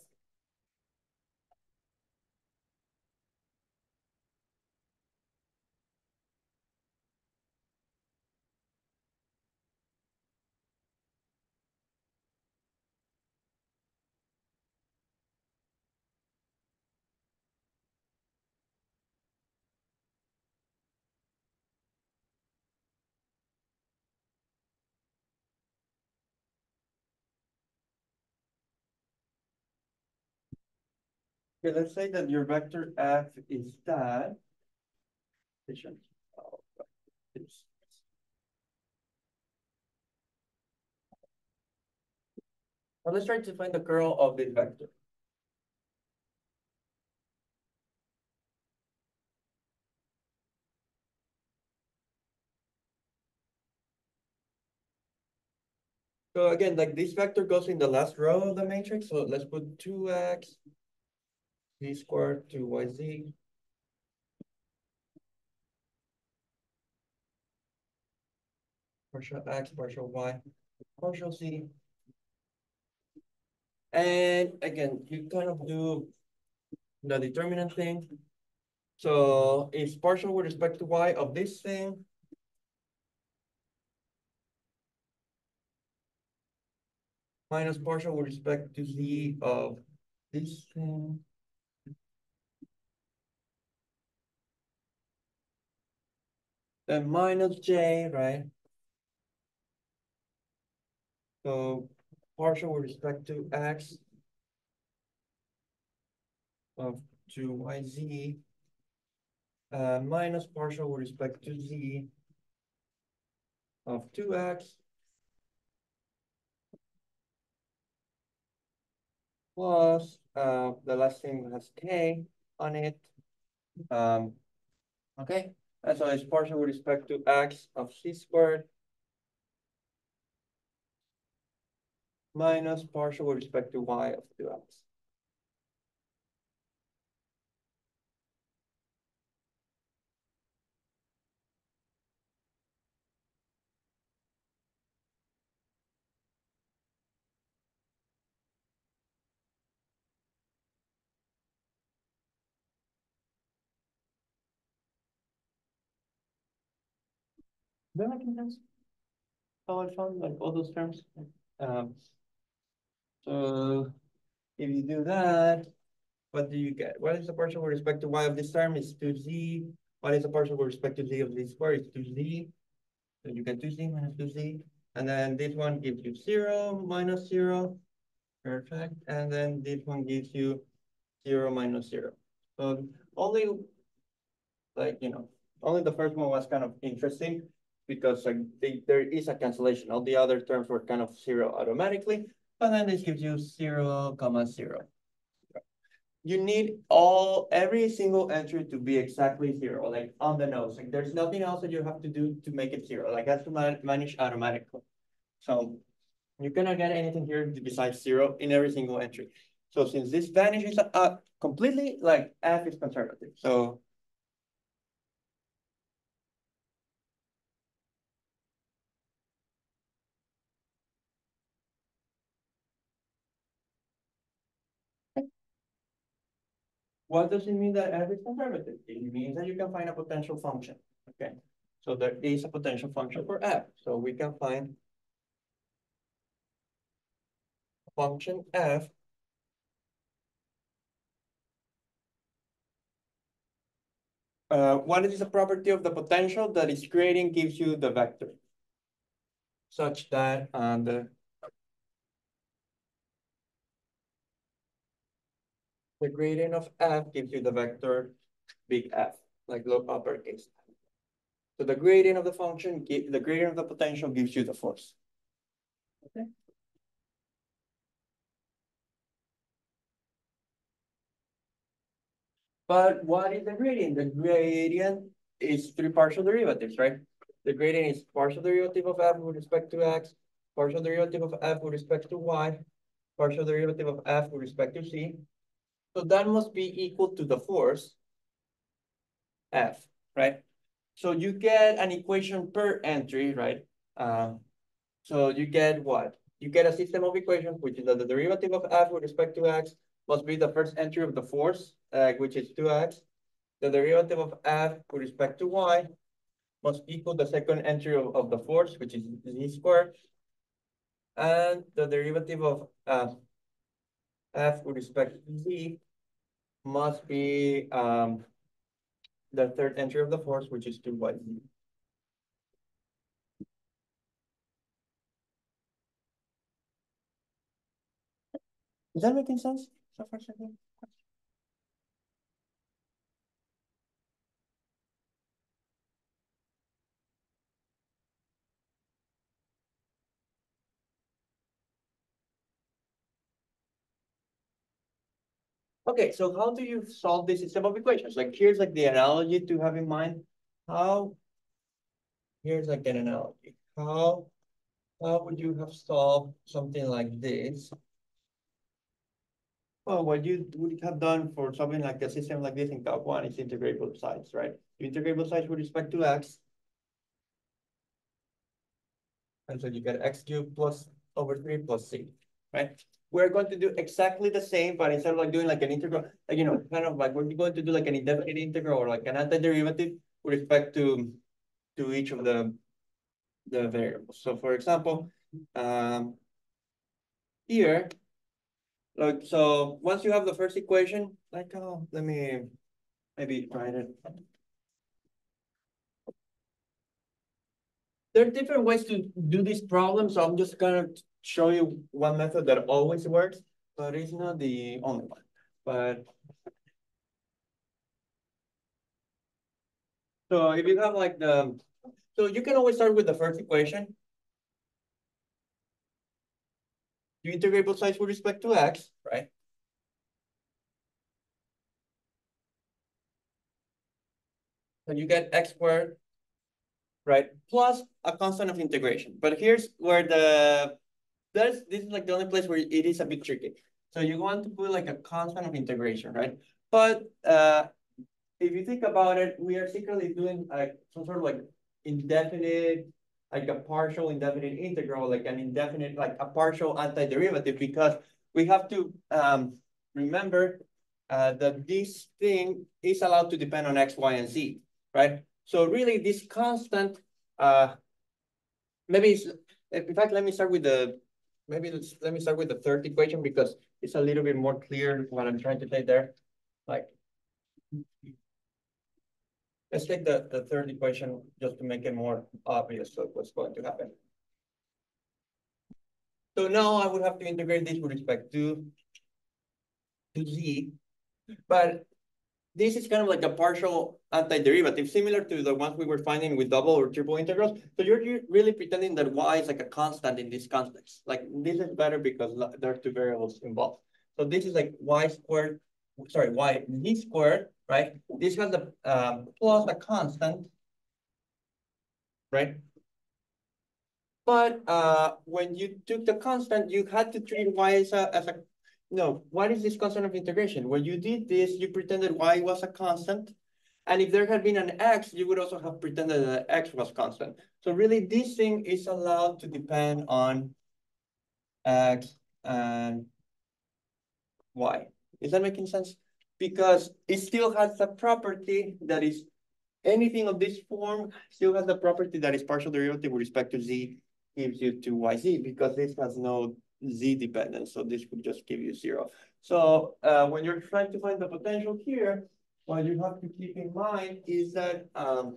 Okay, let's say that your vector f is that. Now let's try to find the curl of this vector. So again, like this vector goes in the last row of the matrix. So let's put 2x b squared two y z, partial x, partial y, partial c. And again, you kind of do the determinant thing. So it's partial with respect to y of this thing. Minus partial with respect to z of this thing. Then minus j, right? So partial with respect two x of to yz uh, minus partial with respect to z of two x plus uh, the last thing has k on it. Um, okay, and so it's partial with respect to x of c squared minus partial with respect to y of 2x. Then I can just how I found like all those terms. Um, so if you do that, what do you get? What is the partial with respect to y of this term? Is two z. What is the partial with respect to z of z squared? Is two z. So you get two z minus two z. And then this one gives you zero minus zero. Perfect. And then this one gives you zero minus zero. So only like, you know, only the first one was kind of interesting. Because like they, there is a cancellation. All the other terms were kind of zero automatically, and then this gives you zero comma zero. You need all, every single entry to be exactly zero, like on the nose, like there's nothing else that you have to do to make it zero, like has to man- manage automatically. So you cannot get anything here besides zero in every single entry. So since this vanishes uh completely, like F is conservative, so. What does it mean that F is conservative? It means that you can find a potential function, okay? So there is a potential function for F, so we can find. Function F. Uh, what is the property of the potential that is gradient gives you the vector? Such that, uh, the. The gradient of F gives you the vector big F, like low uppercase. So the gradient of the function, the gradient of the potential gives you the force. Okay. But what is the gradient? The gradient is three partial derivatives, right? The gradient is partial derivative of f with respect to x, partial derivative of f with respect to y, partial derivative of f with respect to c. So that must be equal to the force f, right? So you get an equation per entry, right? Um, so you get what? You get a system of equations, which is that the derivative of f with respect to x must be the first entry of the force, uh, which is two x. The derivative of f with respect to y must equal the second entry of, of the force, which is z squared. And the derivative of uh, f with respect to z must be um, the third entry of the force, which is two y z. Is that making sense? so far, so good? Okay, so how do you solve this system of equations? Like, here's like the analogy to have in mind. How? Here's like an analogy. How? How would you have solved something like this? Well, what you would have done for something like a system like this in Calc one is integrate both sides, right? You integrate both sides with respect to x. And so you get x cubed plus over three plus c, right? We're going to do exactly the same, but instead of like doing like an integral, like, you know, kind of like we're going to do like an indefinite integral or like an antiderivative with respect to, to each of the, the variables. So for example, um, here, like, so once you have the first equation, like, oh, let me maybe write it. There are different ways to do this problem, so I'm just gonna show you one method that always works, but it's not the only one. But so if you have like the, so you can always start with the first equation. You integrate both sides with respect to x, right? And you get x squared, right? Plus a constant of integration. But here's where the, there's, this is like the only place where it is a bit tricky. So you want to put like a constant of integration, right? But uh, if you think about it, we are secretly doing like some sort of like indefinite, like a partial indefinite integral, like an indefinite, like a partial antiderivative, because we have to um, remember uh, that this thing is allowed to depend on x, y, and z, right? So really this constant, uh, maybe it's, in fact, let me start with the, maybe let's, let me start with the third equation because it's a little bit more clear what I'm trying to say there. Like, let's take the, the third equation just to make it more obvious of what's going to happen. So now I would have to integrate this with respect to, to z, but this is kind of like a partial antiderivative, similar to the ones we were finding with double or triple integrals. So you're you're really pretending that y is like a constant in this context. Like this is better because there are two variables involved. So this is like y squared, sorry, y z squared, right? This has a um plus a constant. Right? But uh, when you took the constant, you had to treat y as a, as a, no, what is this constant of integration? When you did this, you pretended y was a constant. And if there had been an x, you would also have pretended that x was constant. So really, this thing is allowed to depend on x and y. Is that making sense? Because it still has a property that is anything of this form still has the property that is partial derivative with respect two z gives you to yz because this has no z dependent. So this would just give you zero. So uh, when you're trying to find the potential here, what you have to keep in mind is that um,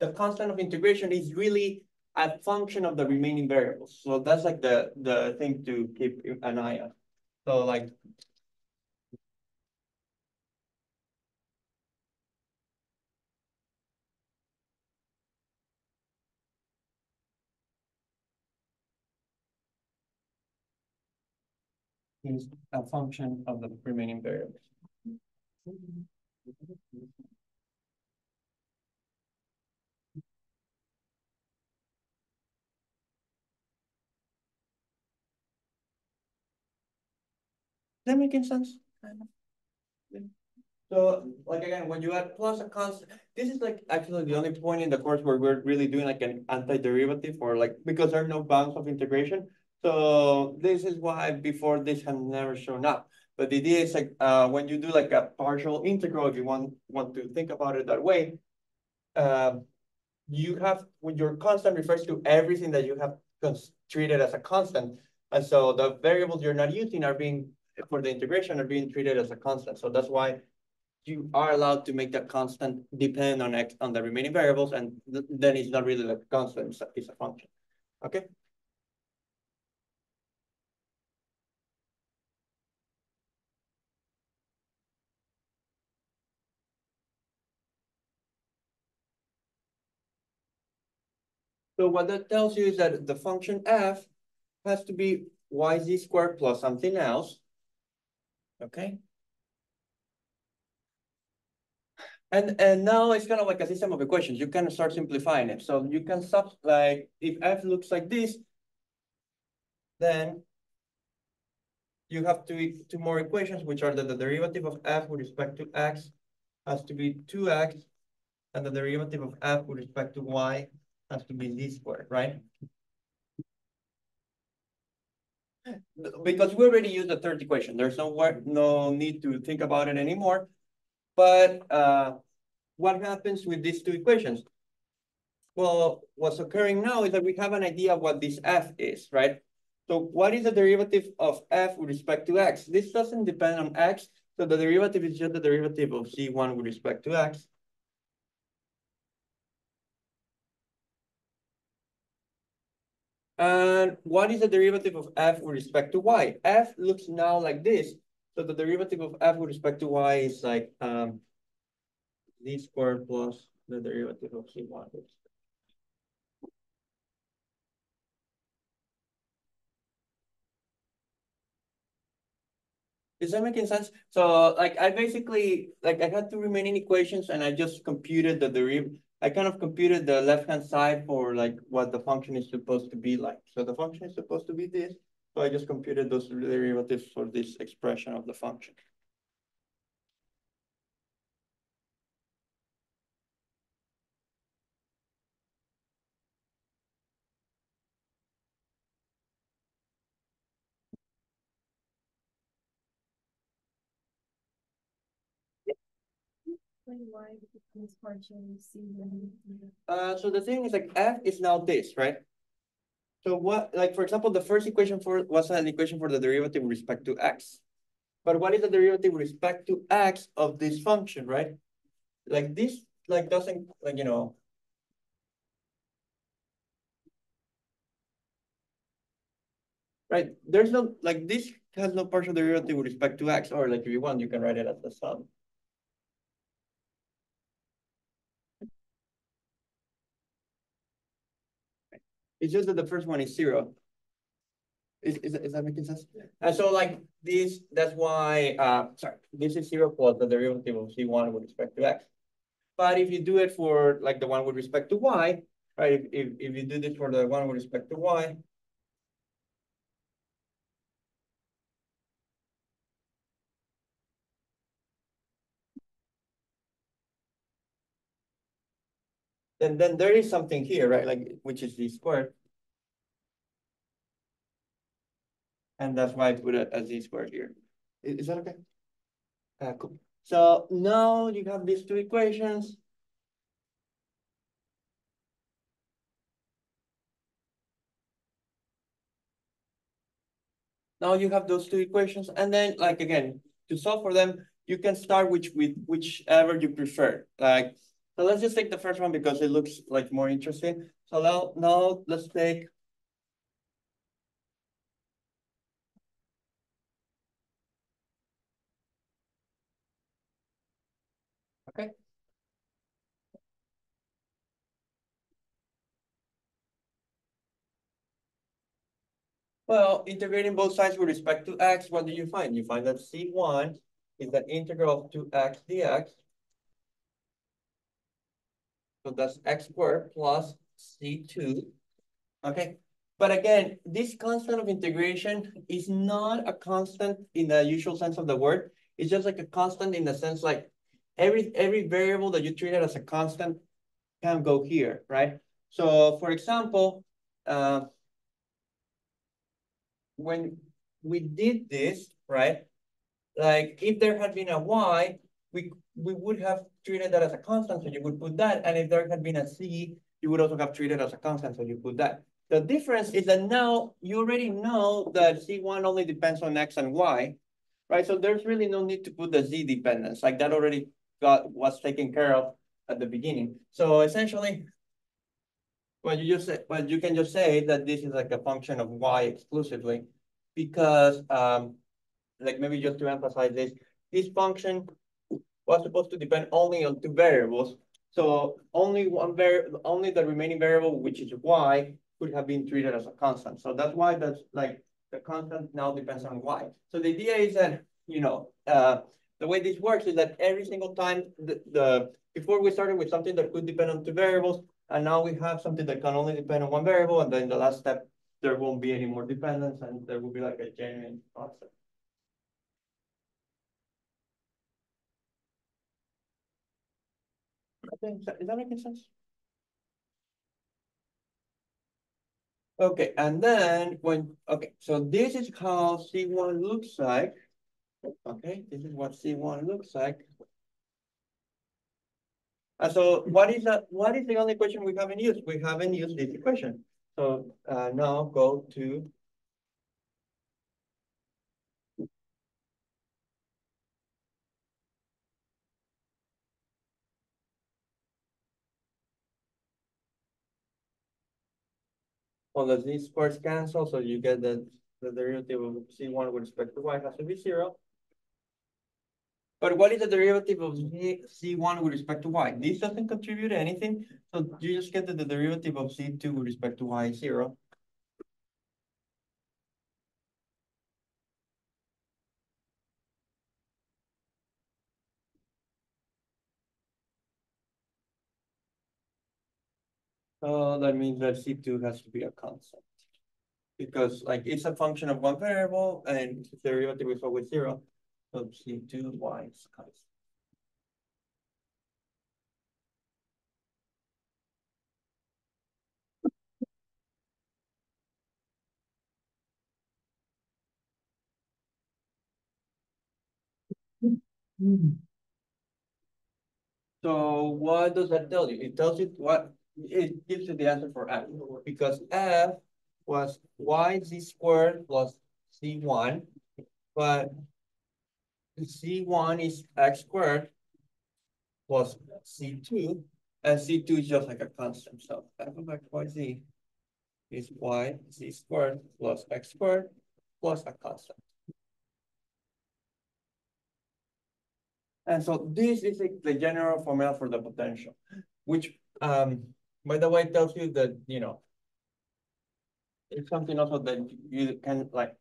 the constant of integration is really a function of the remaining variables. So that's like the, the thing to keep an eye on. So like is a function of the remaining variables. That making sense? So like again, when you add plus a constant, this is like actually the only point in the course where we're really doing like an antiderivative or like, because there are no bounds of integration. So this is why before this had never shown up. But the idea is like, uh, when you do like a partial integral, if you want, want to think about it that way, um, you have, when your constant refers to everything that you have treated as a constant. And so the variables you're not using are being, for the integration are being treated as a constant. So that's why you are allowed to make that constant depend on x on the remaining variables, and th- then it's not really like a constant, it's a, it's a function. Okay? So what that tells you is that the function f has to be yz squared plus something else. Okay? And and now it's kind of like a system of equations. You can start simplifying it. So you can sub like if f looks like this, then you have two two more equations, which are that the derivative of f with respect to x has to be two x, and the derivative of f with respect to y has to be z squared, right? Because we already used the third equation, there's no wor- no need to think about it anymore. But uh, what happens with these two equations? Well, what's occurring now is that we have an idea of what this f is, right? So what is the derivative of f with respect to x? This doesn't depend on x, so the derivative is just the derivative of c1 with respect to x. And what is the derivative of f with respect to y? f looks now like this. So the derivative of f with respect to y is like um z squared plus the derivative of c1. Is that making sense? So like I basically like I had two remaining equations and I just computed the derivative. I kind of computed the left-hand side for like what the function is supposed to be like. So the function is supposed to be this. So I just computed those derivatives for this expression of the function. Why C one. Uh, so the thing is like f is now this, right? So what, like, for example, the first equation for was an equation for the derivative with respect to x. But what is the derivative with respect to x of this function, right? Like this, like doesn't, like, you know. Right, there's no, like, this has no partial derivative with respect to x, or like if you want, you can write it as the sum. It's just that the first one is zero. Is, is, is that making sense? And so like this, that's why, uh, sorry, this is zero plus the derivative of C one with respect to X. But if you do it for like the one with respect to Y, right, if, if, if you do this for the one with respect to Y. Then, then there is something here, right, like, which is Z squared. And that's why I put it as Z squared here. Is, is that okay? Uh, cool. So now you have these two equations. Now you have those two equations, and then like again, to solve for them, you can start which with whichever you prefer. Like, so let's just take the first one because it looks like more interesting. So now, now let's take Okay. Well, integrating both sides with respect to x, what do you find? You find that C1 is the integral of 2x dx. So that's x squared plus C2. Okay, but again, this constant of integration is not a constant in the usual sense of the word. It's just like a constant in the sense like every every variable that you treated as a constant can go here, right? So for example, uh, when we did this, right? Like if there had been a y, we we would have treated that as a constant, so you would put that. And if there had been a c, you would also have treated as a constant, so you put that. The difference is that now you already know that C1 only depends on X and Y, right? So there's really no need to put the Z dependence, like that already got was taken care of at the beginning. So essentially, well, you just say, well, you can just say that this is like a function of Y exclusively because, um, like maybe just to emphasize this, this function was supposed to depend only on two variables. So only one var only the remaining variable, which is Y, could have been treated as a constant. So that's why that's like the constant now depends on Y. So the idea is that, you know, uh, the way this works is that every single time the, the before we started with something that could depend on two variables, and now we have something that can only depend on one variable, and then the last step, there won't be any more dependence, and there will be like a genuine constant. That, is that making sense? Okay, and then when, okay, so this is how C1 looks like. Okay, this is what C1 looks like. And so what is that? What is the only equation we haven't used? We haven't used this equation. So uh, now go to Well, the z squares cancel, so you get that the derivative of C1 with respect to Y has to be zero. But what is the derivative of C1 with respect to Y? This doesn't contribute anything, so you just get that the derivative of C2 with respect to Y is zero. So that means that C2 has to be a constant. Because like it's a function of one variable and the derivative is always zero. So C2 Y is constant. So what does that tell you? It tells you what it gives you the answer for f because f was y z squared plus c1, but c1 is x squared plus c2, and c2 is just like a constant. So f of x y z is y z squared plus x squared plus a constant. And so this is the general formula for the potential, which um by the way it tells you that, you know, it's something also that you can like.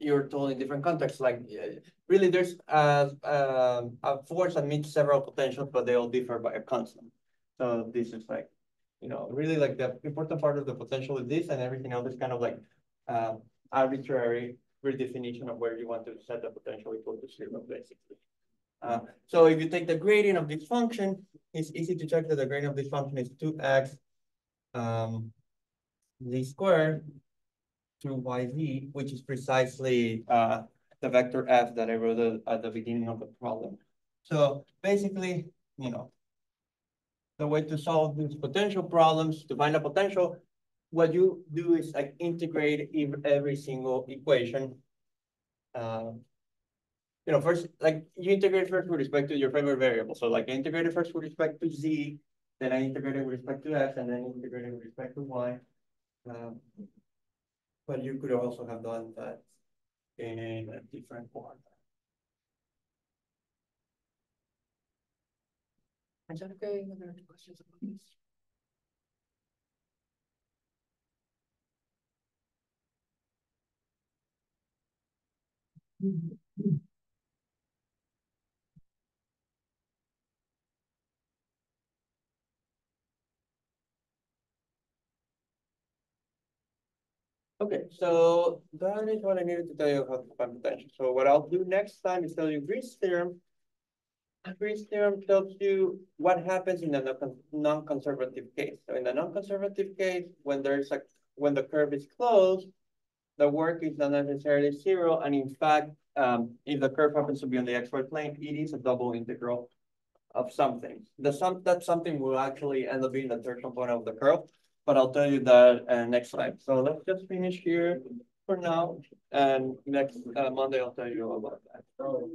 You're told in different contexts, like, uh, really, there's uh, um, a force that meets several potentials, but they all differ by a constant. So this is like, you know, really like the important part of the potential is this and everything else is kind of like. Um, arbitrary redefinition of where you want to set the potential equal to zero, basically. Uh, so if you take the gradient of this function, it's easy to check that the gradient of this function is two x. Um, z squared two yz, which is precisely uh the vector f that I wrote at- the beginning of the problem. So basically, you know. The way to solve these potential problems, to find a potential, what you do is like integrate every single equation. Um. You know, first, like you integrate first with respect to your favorite variable, so like I integrated first with respect to z. Then I integrated with respect to x and then integrated with respect to y. Um. But you could also have done that in a different form. Is that okay? Are there any questions about this? Okay, so that is what I needed to tell you about the potential. So what I'll do next time is tell you Green's theorem. Green's theorem tells you what happens in non- non-conservative case. So in the non-conservative case, when there's a, when the curve is closed, the work is not necessarily zero, and in fact, um, if the curve happens to be on the xy plane, it is a double integral of something. The sum, that something will actually end up being the third component of the curve, but I'll tell you that uh, next slide. So let's just finish here for now, and next uh, Monday I'll tell you about that. Oh.